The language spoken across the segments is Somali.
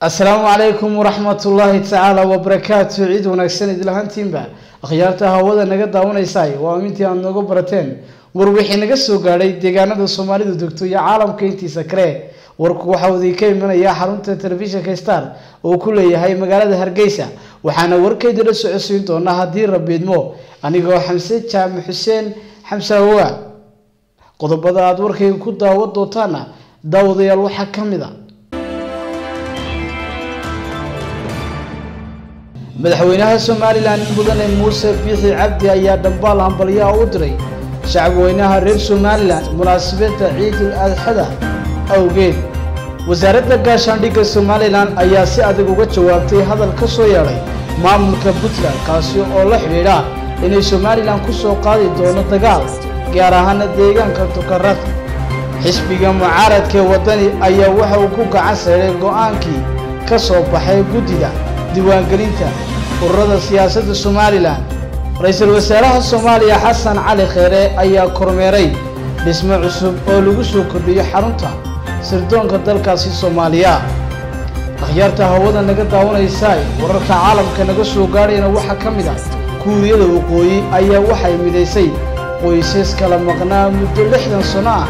asalaamu calaykum waraxmat ullaahi tacaala wabarakaatu ciid wanaagsan idlahantiinba akhyaarta hawada naga daawanaysaay. Waa amintii aad nooga barateen. War wixii naga soo gaadhay deegaanada soomaalidu degto iyo caalamka intiisa kale. Warku idin ka imanaya xarunta telefishinka star oo ku leeyahay magaalada hargeysa. Waxaana warkeyda la socodsiin doonaa haddii rabiidmo anigoo xamse jaamac xuseen xamse awoa qodobada aada warkayga ku daawan doontaana daawadayaal waxaa ka mid a madaxweynaha somalilan mudane muuse biixi cabdi ayaa dhambaal hambalyaha u diray. Shacabweynaha reer somalilan munaasabadda ciidul adxada awgeed. Wasaaradda gaashaandhigga somalilan ayaa si adag uga jawaabtay hadal ka soo yeedhay maamulka puntland kaasi oo la xidhiidha inay somalilan ku soo qaadi doono dagaal gaar ahaana deegaanka tukarad xisbiga mucaaradkaee waddani ayaa waxa uu ku gacan sayday go'aankii ka soo baxay guddida diiwaangelinta ururada siyaasadda somalilan ra'iisul wasaaraha soomaaliya xasan cali kheere ayaa kormeeray dhismo cusub oo lagu soo kordhiyo xarunta sirdoonka dalkaasi soomaaliya. Akhyaarta hawada naga daawanaysaay wararka caalamka naga soo gaadhayna waxaa ka mid ah kuuriyada waqooyi ayaa waxay midaysay qoysas kala maqnaa muddo lixdan sano ah.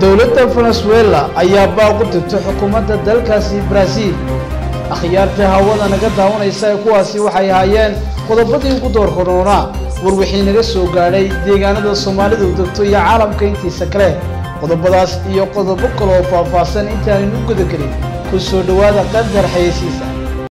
Dowladda venezuela ayaa baaqu dirtay xukuumadda dalkaasi braziil akhyaarta hawada naga daawanaysa kuwaasi waxay ahaayeen qodobadii ugu doorkoroonaa war wixii naga soo gaadhay deegaanada soomaalidu degto iyo caalamka intiisa kale. Qodobadaas iyo qodobo kaleoo faahfaahsan intaannu gudagelin ku soo dhowaada qadar xayeysiisa